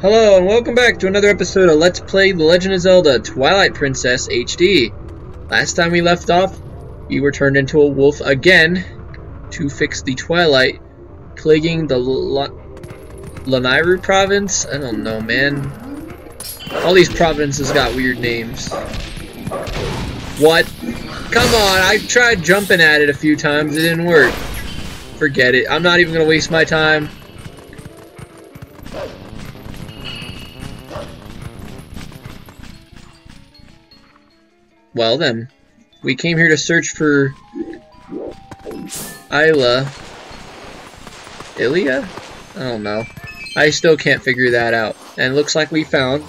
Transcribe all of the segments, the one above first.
Hello and welcome back to another episode of Let's Play The Legend of Zelda Twilight Princess HD. Last time we left off, we were turned into a wolf again to fix the Twilight plaguing the L Lanayru province? I don't know, man. All these provinces got weird names. What? Come on, I tried jumping at it a few times, it didn't work. Forget it, I'm not even gonna waste my time. Well then, we came here to search for Isla. Ilia? I don't know. I still can't figure that out. And looks like we found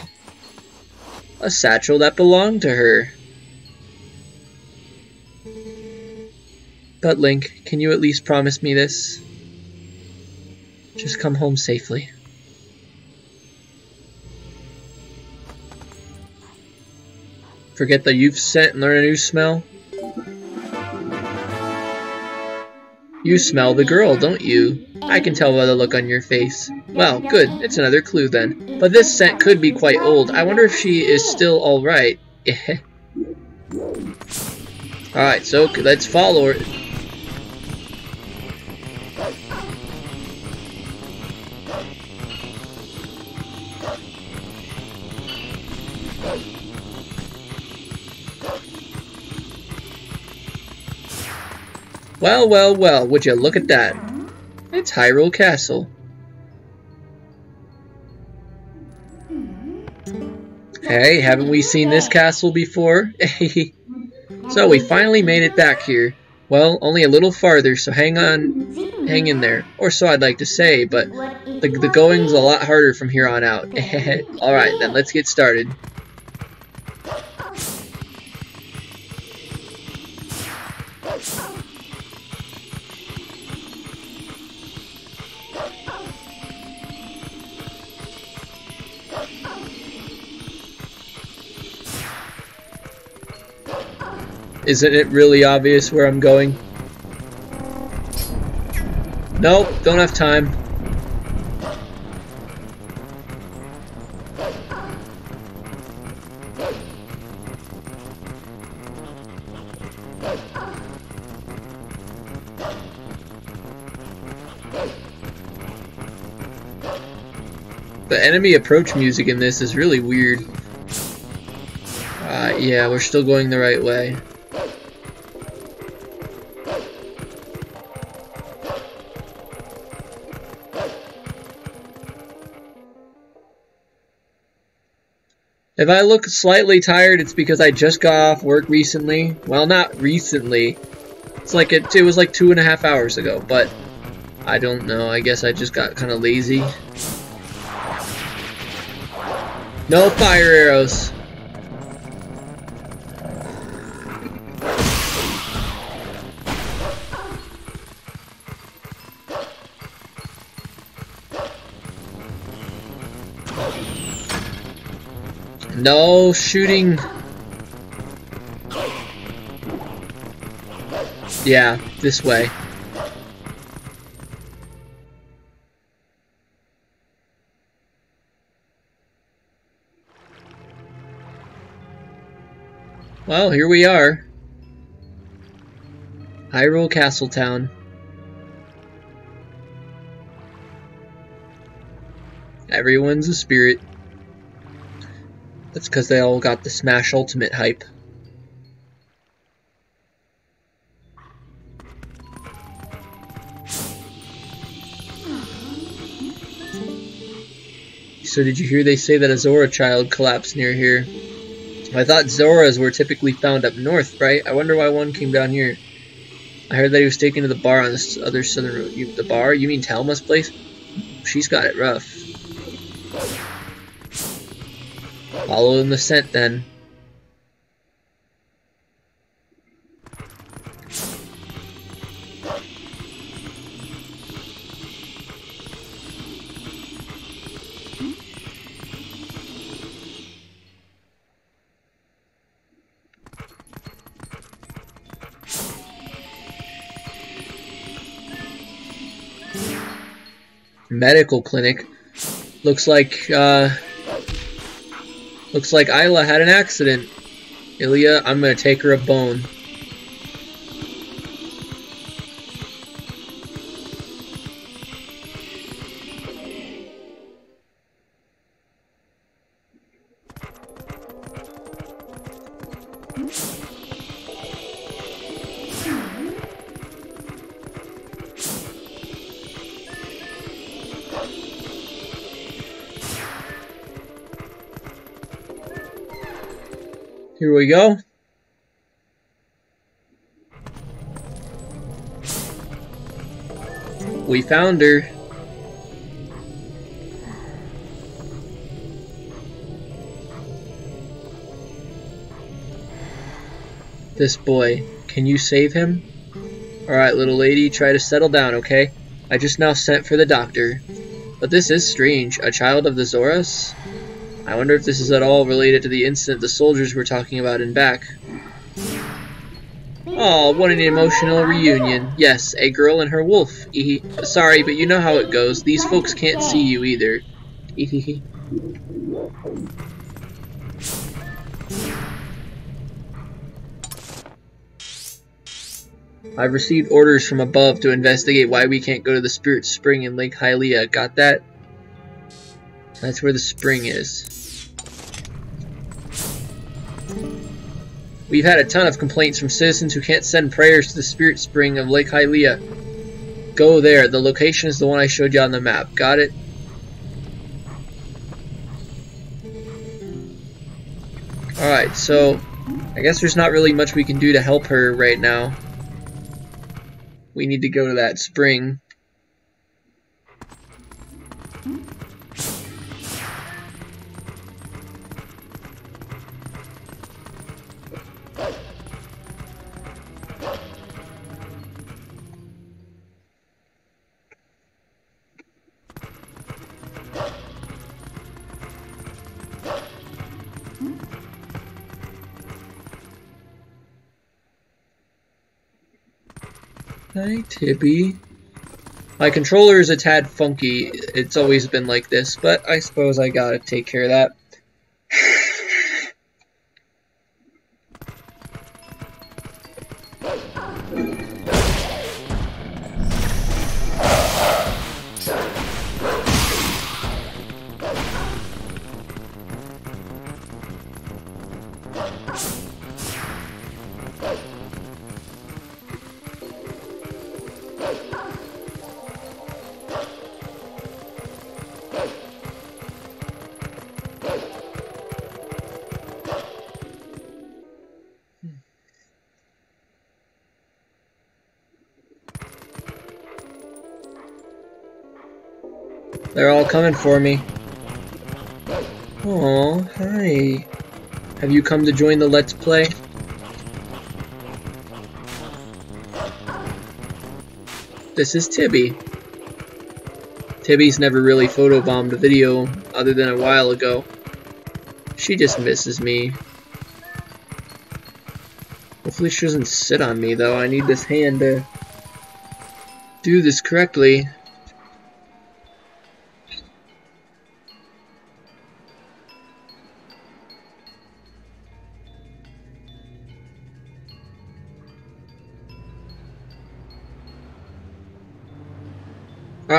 a satchel that belonged to her. But Link, can you at least promise me this? Just come home safely. Forget the youth scent and learn a new smell? You smell the girl, don't you? I can tell by the look on your face. Well, good. It's another clue then. But this scent could be quite old. I wonder if she is still alright. alright, so let's follow her. Well, well, well, would you look at that? It's Hyrule Castle. Hey, haven't we seen this castle before? so we finally made it back here. Well, only a little farther, so hang on, hang in there. Or so I'd like to say, but the, the going's a lot harder from here on out. Alright, then let's get started. Isn't it really obvious where I'm going? Nope, don't have time. The enemy approach music in this is really weird. Uh, yeah, we're still going the right way. If I look slightly tired, it's because I just got off work recently. Well, not recently. It's like it, it was like two and a half hours ago, but I don't know. I guess I just got kind of lazy. No fire arrows. No shooting. Yeah, this way. Well, here we are. Hyrule Castletown. Everyone's a spirit. That's because they all got the Smash Ultimate hype. So did you hear they say that a Zora child collapsed near here? I thought Zoras were typically found up north, right? I wonder why one came down here. I heard that he was taken to the bar on this other southern road. You, the bar? You mean Telma's place? She's got it rough. Follow in the scent then. Medical clinic. Looks like, uh, looks like Isla had an accident. Ilya, I'm gonna take her a bone. Here we go. We found her. This boy, can you save him? Alright, little lady, try to settle down, okay? I just now sent for the doctor. But this is strange. A child of the Zoras? I wonder if this is at all related to the incident the soldiers were talking about in back. Oh, what an emotional reunion. Yes, a girl and her wolf. Ehe. Sorry, but you know how it goes. These folks can't see you either. I've received orders from above to investigate why we can't go to the Spirit Spring in Lake Hylia. Got that? That's where the spring is. We've had a ton of complaints from citizens who can't send prayers to the spirit spring of Lake Hylia. Go there. The location is the one I showed you on the map. Got it? Alright, so I guess there's not really much we can do to help her right now. We need to go to that spring. Hi, Tibby. My controller is a tad funky. It's always been like this, but I suppose I gotta take care of that. Coming for me. Oh, hi. Have you come to join the Let's Play? This is Tibby. Tibby's never really photobombed a video other than a while ago. She just misses me. Hopefully she doesn't sit on me though. I need this hand to do this correctly.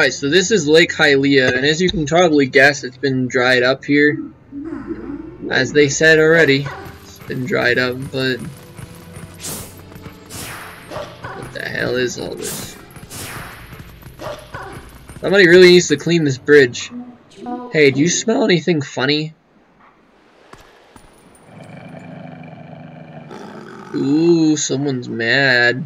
Alright, so this is Lake Hylia, and as you can probably guess, it's been dried up here. As they said already, it's been dried up, but... What the hell is all this? Somebody really needs to clean this bridge. Hey, do you smell anything funny? Ooh, someone's mad.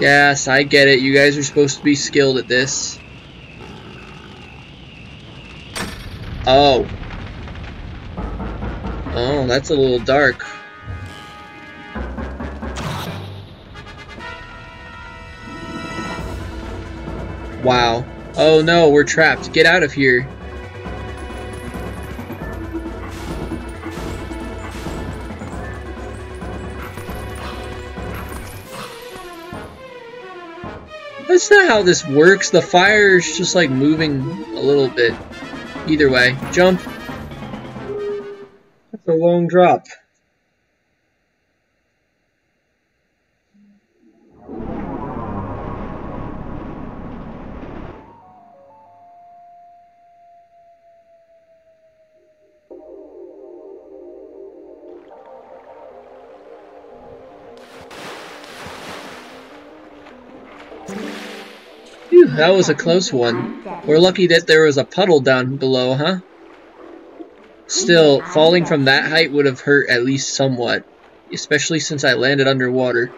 Yes, I get it. You guys are supposed to be skilled at this. Oh. Oh, that's a little dark. Wow. Oh no, we're trapped. Get out of here. That's not how this works. The fire is just like moving a little bit. Either way. Jump. That's a long drop. That was a close one. We're lucky that there was a puddle down below, huh? Still, falling from that height would have hurt at least somewhat, especially since I landed underwater.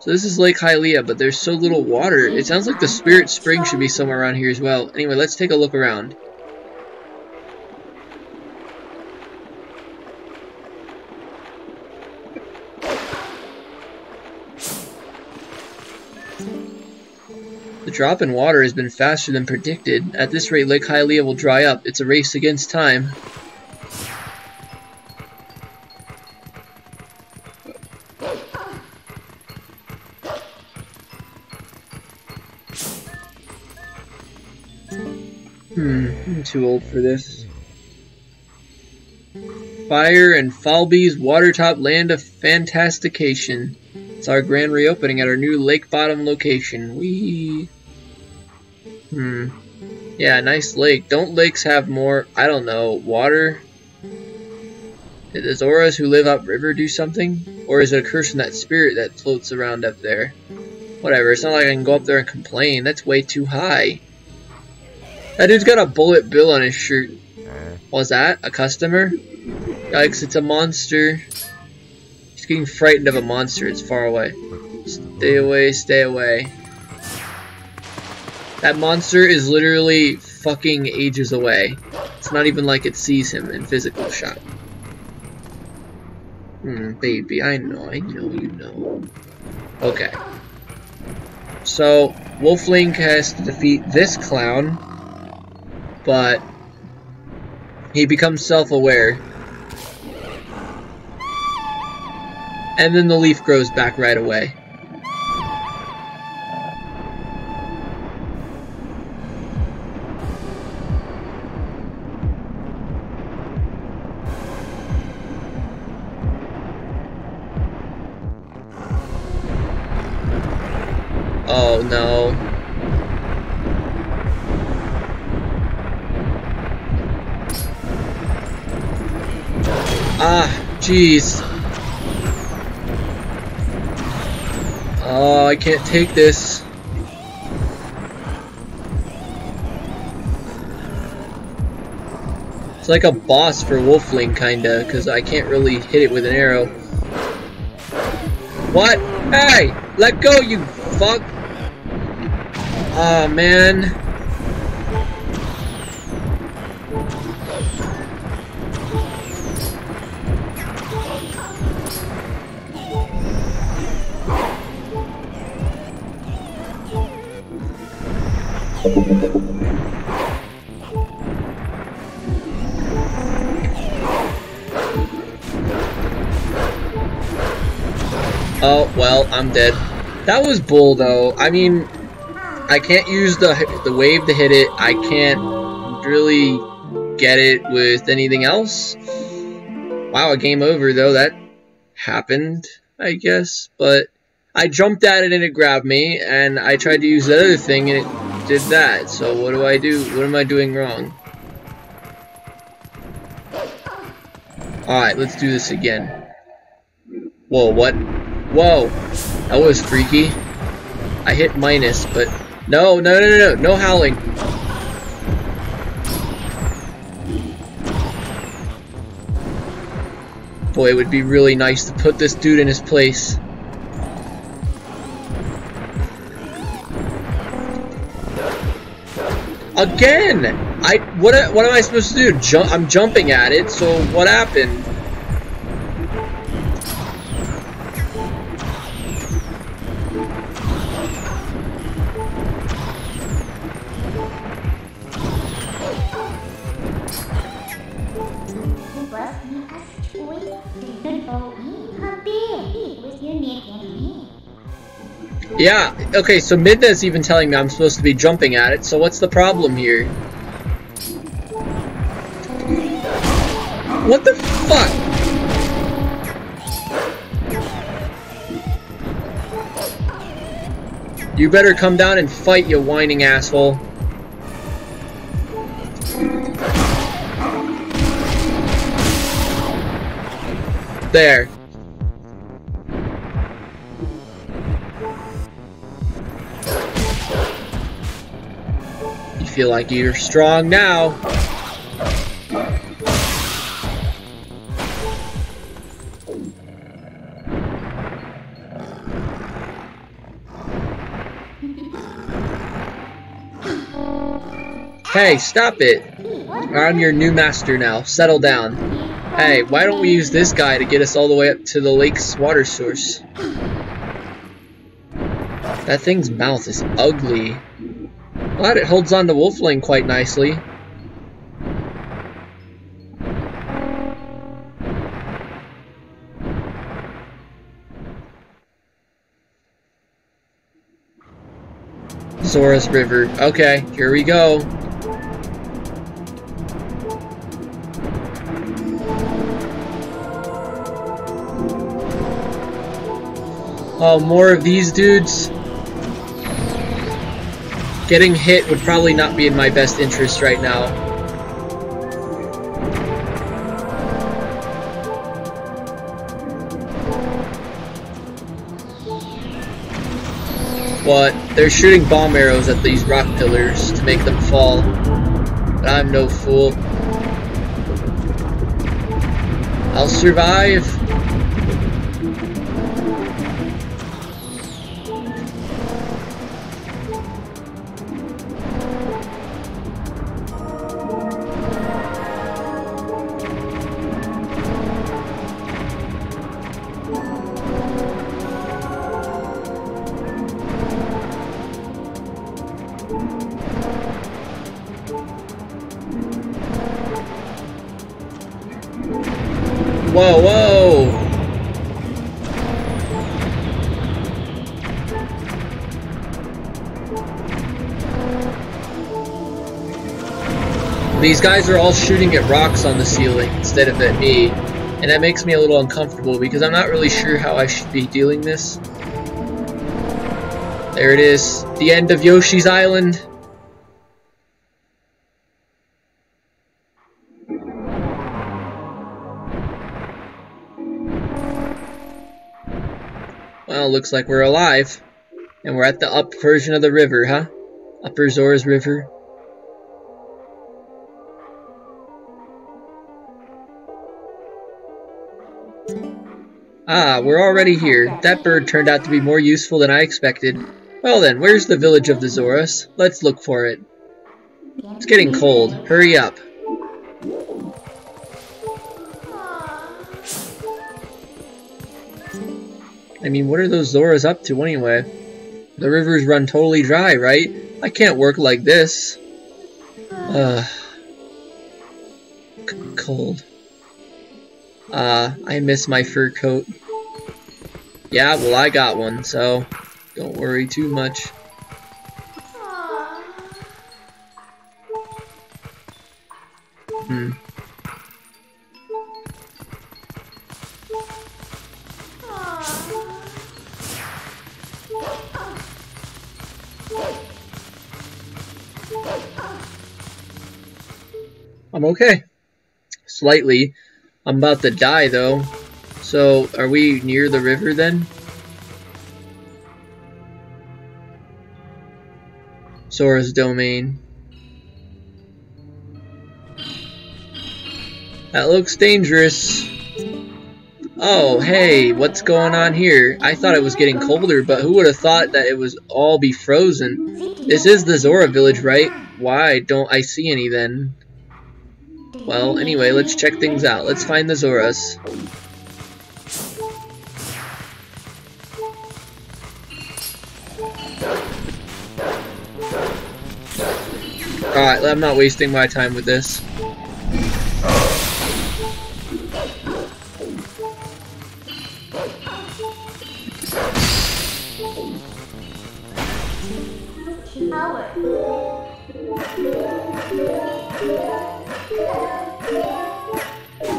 So this is Lake Hylia, but there's so little water. It sounds like the Spirit Spring should be somewhere around here as well. Anyway, let's take a look around. Drop in water has been faster than predicted. At this rate, Lake Hylia will dry up. It's a race against time. Hmm, I'm too old for this. Fyer and Falbi's Watertop Land of Fantastication. It's our grand reopening at our new lake bottom location. We Hmm. Yeah, nice lake. Don't lakes have more, I don't know, water? Did the Zoras who live upriver do something? Or is it a curse from that spirit that floats around up there? Whatever, it's not like I can go up there and complain. That's way too high. That dude's got a bullet bill on his shirt. Was that a customer? Yikes, it's a monster. He's getting frightened of a monster. It's far away. Stay away, stay away. That monster is literally fucking ages away. It's not even like it sees him in physical shot. Hmm, baby, I know, I know you know. Okay. So, Wolflink has to defeat this clown, but he becomes self-aware. And then the leaf grows back right away. Jeez. Oh, I can't take this. It's like a boss for Wolf Link, kinda, because I can't really hit it with an arrow. What? Hey! Let go, you fuck! Oh ah, man. I'm dead. That was bull, though. I mean, I can't use the the wave to hit it. I can't really get it with anything else. Wow, a game over, though. That happened, I guess. But I jumped at it and it grabbed me, and I tried to use the other thing and it did that. So what do I do? What am I doing wrong? Alright, let's do this again. Whoa, what? Whoa! That was freaky. I hit minus, but... No, no, no, no, no, no howling. Boy, it would be really nice to put this dude in his place. Again! I what what am I supposed to do? Jump I'm jumping at it, so what happened? with your and me? Yeah, okay, so Midna's even telling me I'm supposed to be jumping at it, so what's the problem here? What the fuck? You better come down and fight, you whining asshole. There. You feel like you're strong now. Hey, stop it! I'm your new master now. Settle down. Hey, why don't we use this guy to get us all the way up to the lake's water source? That thing's mouth is ugly. Glad it holds on to Wolf Link quite nicely. Zoras River. Okay, here we go. Oh, more of these dudes. Getting hit would probably not be in my best interest right now. What? They're shooting bomb arrows at these rock pillars to make them fall. But I'm no fool. I'll survive. Guys are all shooting at rocks on the ceiling instead of at me, and that makes me a little uncomfortable because I'm not really sure how I should be dealing this. There it is, the end of Yoshi's Island. Well, looks like we're alive. And we're at the up version of the river, huh? Upper Zoras River. Ah, we're already here. That bird turned out to be more useful than I expected. Well then, where's the village of the Zoras? Let's look for it. It's getting cold. Hurry up. I mean, what are those Zoras up to anyway? The rivers run totally dry, right? I can't work like this. Ugh. cold. Uh, I miss my fur coat. Yeah, well I got one, so don't worry too much. Hmm. I'm okay. Slightly. I'm about to die though. So, are we near the river then? Zora's domain. That looks dangerous. Oh, hey, what's going on here? I thought it was getting colder, but who would have thought that it was all be frozen? This is the Zora village, right? Why don't I see any then? Well, anyway, let's check things out. Let's find the Zoras. Alright, I'm not wasting my time with this.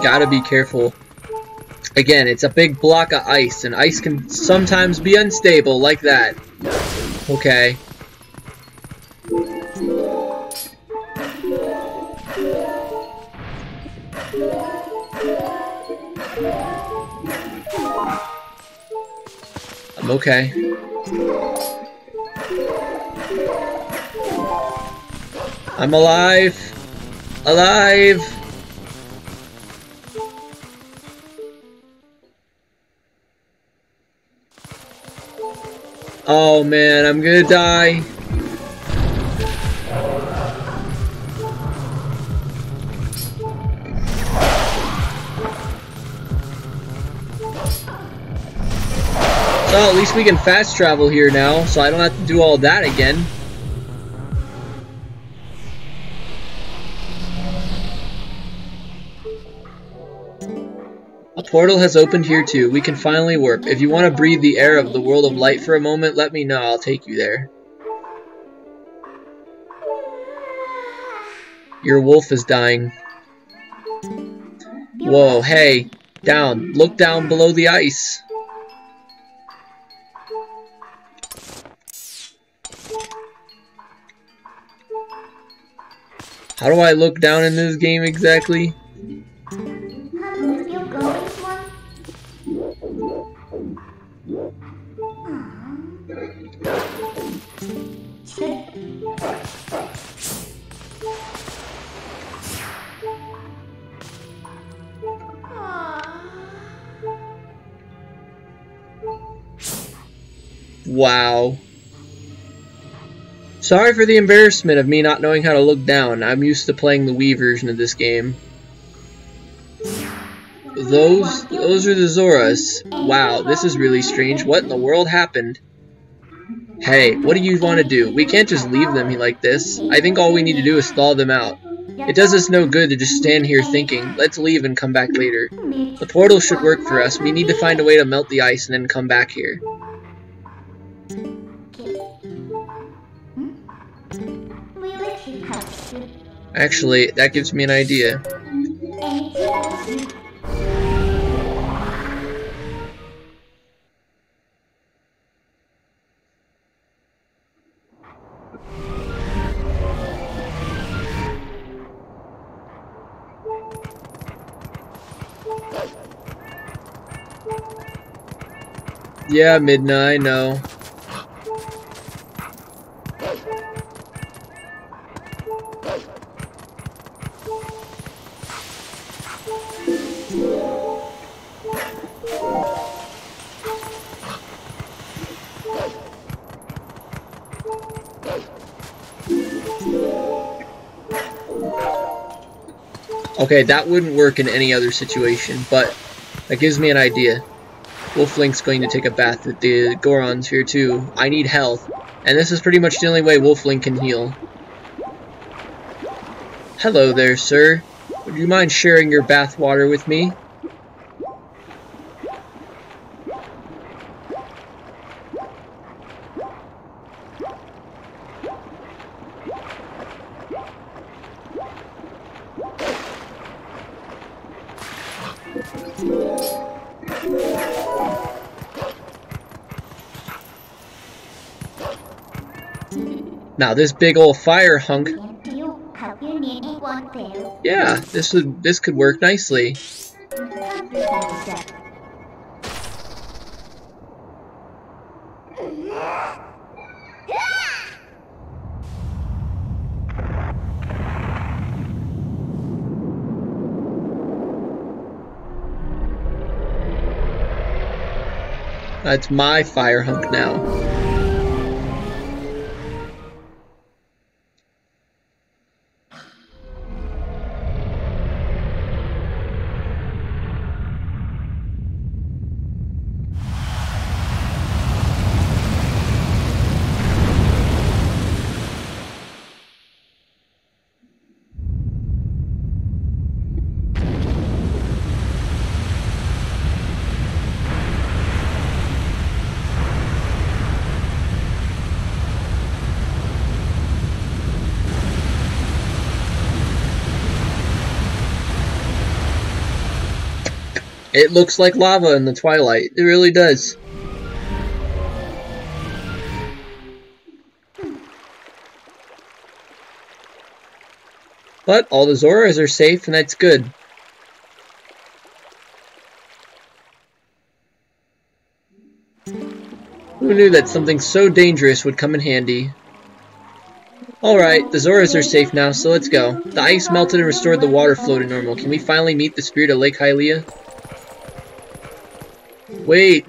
Gotta be careful. Again, it's a big block of ice, and ice can sometimes be unstable, like that. Okay. I'm okay. I'm alive! Alive! Oh man, I'm gonna die. Well, at least we can fast travel here now, so I don't have to do all that again. Portal has opened here too. We can finally warp. If you want to breathe the air of the world of light for a moment, let me know. I'll take you there. Your wolf is dying. Whoa, hey. Down. Look down below the ice. How do I look down in this game exactly? Wow. Sorry for the embarrassment of me not knowing how to look down. I'm used to playing the Wii version of this game. Those, those are the Zoras. Wow, this is really strange. What in the world happened? Hey, what do you want to do? We can't just leave them like this. I think all we need to do is thaw them out. It does us no good to just stand here thinking, let's leave and come back later. The portal should work for us. We need to find a way to melt the ice and then come back here. Actually, that gives me an idea. Yeah, Midna, I Okay, that wouldn't work in any other situation, but that gives me an idea. Wolf going to take a bath with the Gorons here too. I need health, and this is pretty much the only way Wolf can heal. Hello there, sir. Would you mind sharing your bath water with me? Now this big old fire hunk. Yeah, this would this could work nicely. That's my fire hunk now. It looks like lava in the twilight. It really does. But all the Zoras are safe, and that's good. Who knew that something so dangerous would come in handy? Alright, the Zoras are safe now, so let's go. The ice melted and restored the water flow to normal. Can we finally meet the spirit of Lake Hylia? Wait!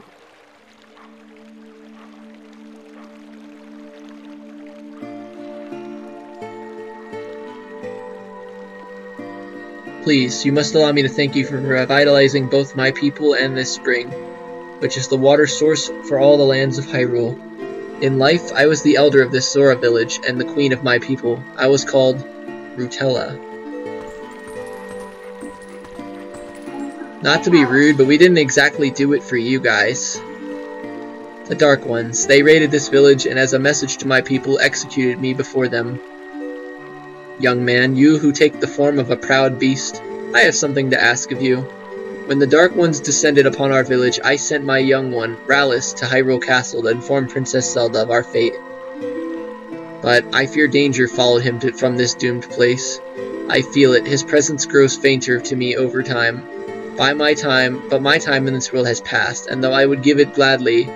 Please, you must allow me to thank you for revitalizing both my people and this spring, which is the water source for all the lands of Hyrule. In life, I was the elder of this Zora village and the queen of my people. I was called Rutela. Not to be rude, but we didn't exactly do it for you guys. The Dark Ones. They raided this village and as a message to my people executed me before them. Young man, you who take the form of a proud beast, I have something to ask of you. When the Dark Ones descended upon our village, I sent my young one, Ralis, to Hyrule Castle to inform Princess Zelda of our fate. But I fear danger followed him to, from this doomed place. I feel it, his presence grows fainter to me over time. By my time, but my time in this world has passed, and though I would give it gladly,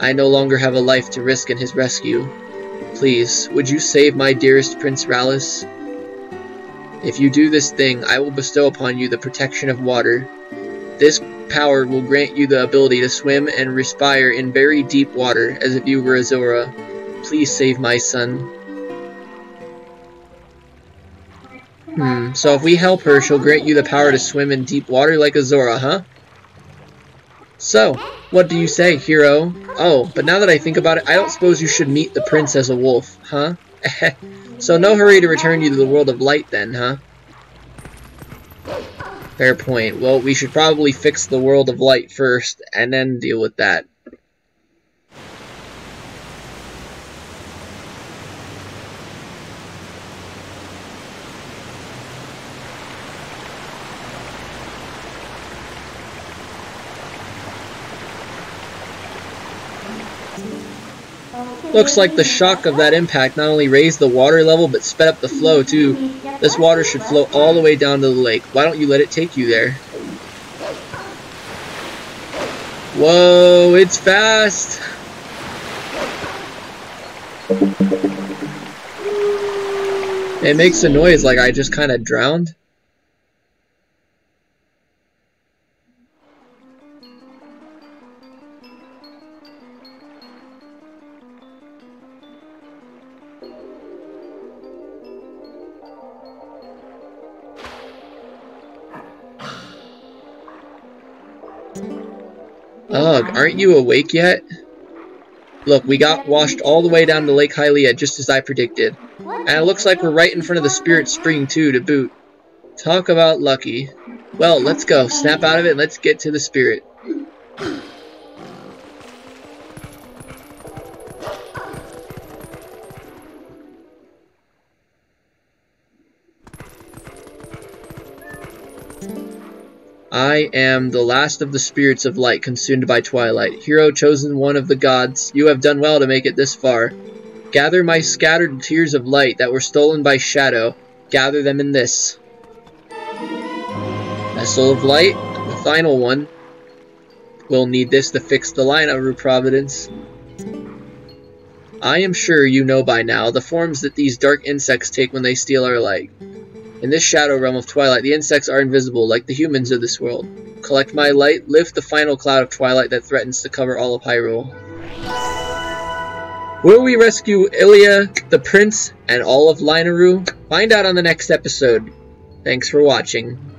I no longer have a life to risk in his rescue. Please, would you save my dearest Prince Ralis? If you do this thing, I will bestow upon you the protection of water. This power will grant you the ability to swim and respire in very deep water, as if you were a Zora. Please save my son. Hmm, so if we help her, she'll grant you the power to swim in deep water like a Zora, huh? So, what do you say, hero? Oh, but now that I think about it, I don't suppose you should meet the prince as a wolf, huh? So no hurry to return you to the world of light then, huh? Fair point. Well, we should probably fix the world of light first, and then deal with that. Looks like the shock of that impact not only raised the water level, but sped up the flow too. This water should flow all the way down to the lake. Why don't you let it take you there? Whoa, it's fast! It makes a noise like I just kind of drowned. Aren't you awake yet? Look, we got washed all the way down to Lake Hylia just as I predicted. And it looks like we're right in front of the Spirit Spring too, to boot. Talk about lucky. Well, let's go. Snap out of it and let's get to the Spirit. I am the last of the spirits of light consumed by twilight. Hero chosen one of the gods, you have done well to make it this far. Gather my scattered tears of light that were stolen by shadow. Gather them in this. Vessel of light, the final one. We'll need this to fix the line of Providence. I am sure you know by now the forms that these dark insects take when they steal our light. In this shadow realm of twilight, the insects are invisible, like the humans of this world. Collect my light, lift the final cloud of twilight that threatens to cover all of Hyrule. Will we rescue Ilia, the prince, and all of Lanayru? Find out on the next episode. Thanks for watching.